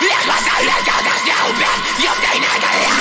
Let my go, let go, that's no bad. You've been ugly.